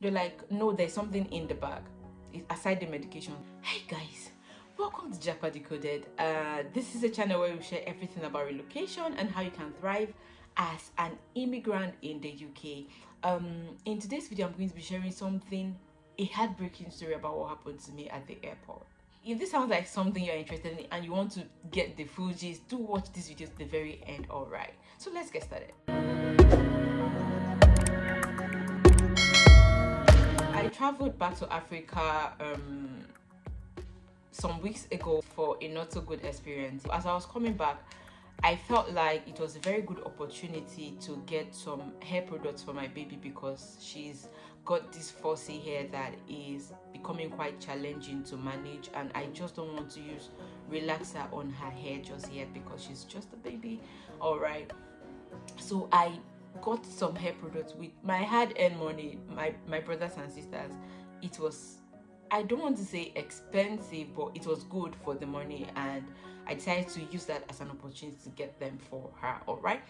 They're like, no, there's something in the bag aside the medication. Hey guys, welcome to Japa Decoded. Uh, this is a channel where we share everything about relocation and how you can thrive as an immigrant in the UK. Um, in today's video, I'm going to be sharing something, a heartbreaking story about what happened to me at the airport. If this sounds like something you're interested in and you want to get the full gist, do watch this video to the very end, alright? So let's get started. Traveled back to Africa um, some weeks ago for a not so good experience. As I was coming back, I felt like it was a very good opportunity to get some hair products for my baby because she's got this fussy hair that is becoming quite challenging to manage and I just don't want to use relaxer on her hair just yet because she's just a baby. Alright. So I got some hair products with my hard-earned money my my brothers and sisters it was i don't want to say expensive but it was good for the money and i decided to use that as an opportunity to get them for her all right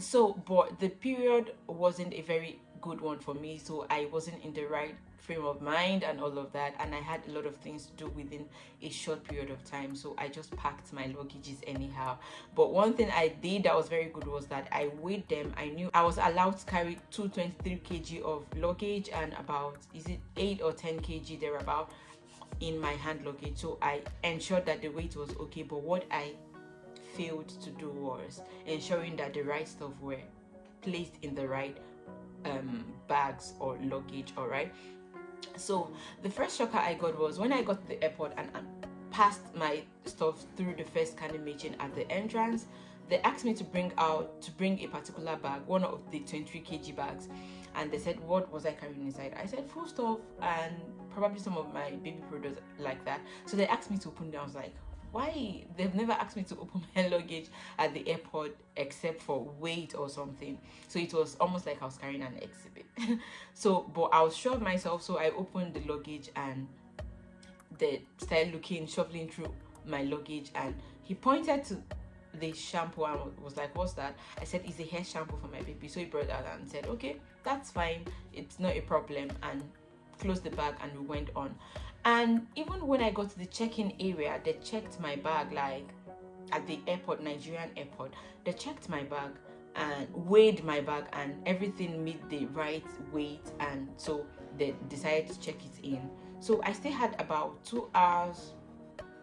so but the period wasn't a very good one for me. So i wasn't in the right frame of mind and all of that. And i had a lot of things to do within a short period of time. So i just packed my luggages anyhow. But one thing i did that was very good was that i weighed them. I knew i was allowed to carry 223 kg of luggage and about is it 8 or 10 kg thereabout in my hand luggage. So i ensured that the weight was okay. But what i failed to do was ensuring that the right stuff were placed in the right um, bags or luggage all right so the first shocker i got was when i got to the airport and, passed my stuff through the first scanning machine at the entrance they asked me to bring out to bring a particular bag one of the 23 kg bags and they said what was i carrying inside? I said full stuff and probably some of my baby products like that. So they asked me to open it i was like why? They've never asked me to open my luggage at the airport except for weight or something. So it was almost like i was carrying an exhibit. So but i was sure of myself so i opened the luggage and they started looking shuffling through my luggage and he pointed to the shampoo and was like what's that? I said it's a hair shampoo for my baby. So he brought that and said okay that's fine. It's not a problem. And closed the bag and we went on. And even when i got to the check-in area they checked my bag like at the airport nigerian airport. They checked my bag and weighed my bag and everything met the right weight and so they decided to check it in. So i still had about two hours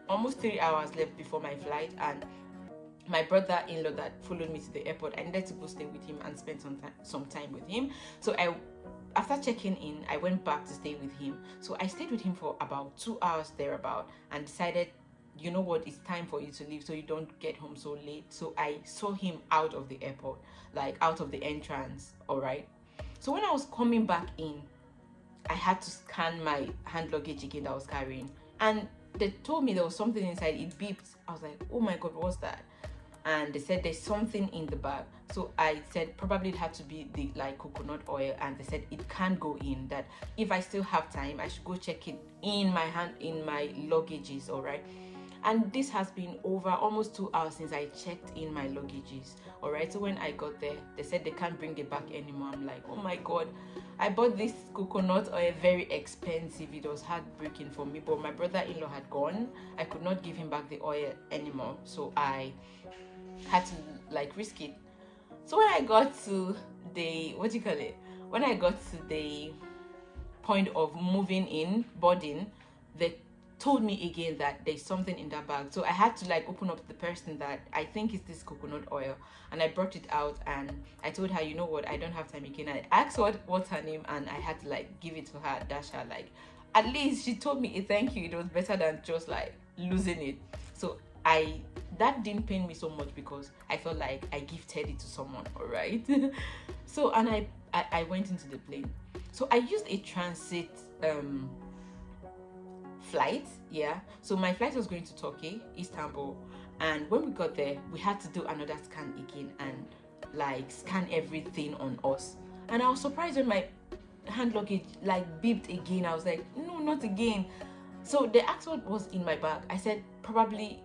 almost three hours left before my flight and my brother-in-law that followed me to the airport i needed to go stay with him and spend some time some time with him. So i after checking in i went back to stay with him. So i stayed with him for about two hours thereabout and decided you know what it's time for you to leave so you don't get home so late. So i saw him out of the airport like out of the entrance all right? So when i was coming back in i had to scan my hand luggage again that i was carrying. And they told me there was something inside it beeped. I was like oh my god what's that and they said there's something in the bag. So i said probably it had to be the like coconut oil and they said it can't go in that if i still have time i should go check it in my hand in my luggages all right? And this has been over almost two hours since i checked in my luggages all right? So when i got there they said they can't bring it back anymore. I'm like oh my god. I bought this coconut oil very expensive. It was heartbreaking for me but my brother-in-law had gone. I could not give him back the oil anymore. So i had to like risk it. So when i got to the what do you call it? When i got to the point of moving in boarding they told me again that there's something in that bag. So i had to like open up the person that i think is this coconut oil. And i brought it out and i told her you know what? I don't have time again. I asked what what's her name and i had to like give it to her dash her like at least she told me a thank you. It was better than just like losing it. So i that didn't pain me so much because i felt like i gifted it to someone all right so and I, I i went into the plane. So i used a transit um flight yeah? So my flight was going to turkey istanbul and when we got there we had to do another scan again and like scan everything on us. And i was surprised when my hand luggage like beeped again. I was like no not again. So they asked what was in my bag. I said probably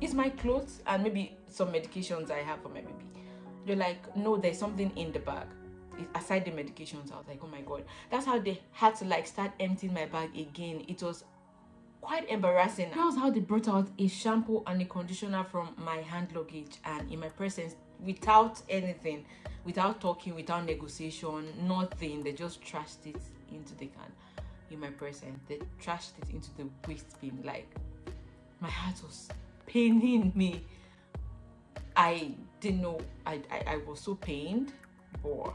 it's my clothes and maybe some medications i have for my baby. They're like no there's something in the bag. Aside the medications i was like oh my god. That's how they had to like start emptying my bag again. It was quite embarrassing. That was how they brought out a shampoo and a conditioner from my hand luggage and in my presence without anything without talking without negotiation nothing. They just trashed it into the can in my presence. They trashed it into the waste bin. Like my heart was paining me. I didn't know i i, I was so pained but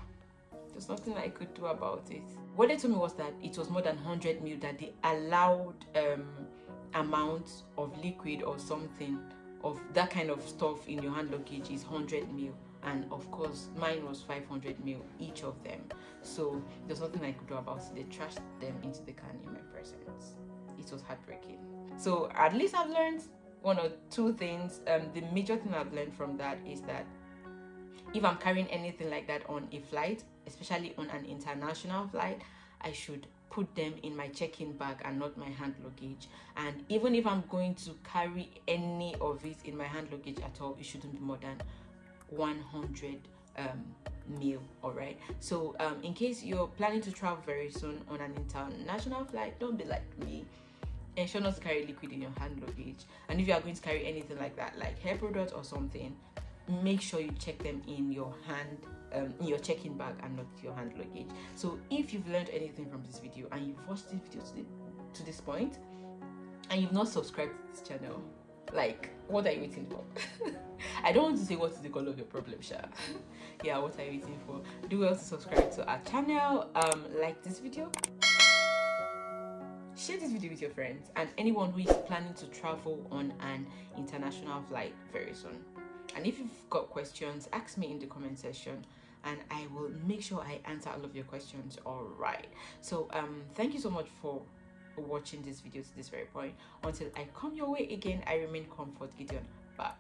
there's nothing I could do about it. What they told me was that it was more than 100 mil that the allowed um, amount of liquid or something of that kind of stuff in your hand luggage is 100 mil. And of course mine was 500 mil each of them. So there's nothing i could do about it. They trashed them into the can in my presence. It was heartbreaking. So at least i've learned one or two things um, the major thing i've learned from that is that if i'm carrying anything like that on a flight especially on an international flight i should put them in my check-in bag and not my hand luggage. And even if i'm going to carry any of it in my hand luggage at all it shouldn't be more than 100 um, meal all right so um, in case you're planning to travel very soon on an international flight don't be like me ensure not to carry liquid in your hand luggage. And if you are going to carry anything like that like hair products or something make sure you check them in your hand um, in your check-in bag and not your hand luggage. So if you've learned anything from this video and you've watched this video to, the, to this point and you've not subscribed to this channel like what are you waiting for? I don't want to say what is the call of your problem sha. Yeah what are you waiting for? Do well to subscribe to our channel. Um like this video share this video with your friends and anyone who is planning to travel on an international flight very soon. And if you've got questions ask me in the comment section and i will make sure i answer all of your questions all right so um thank you so much for watching this video to this very point. Until i come your way again i remain comfort gideon. Bye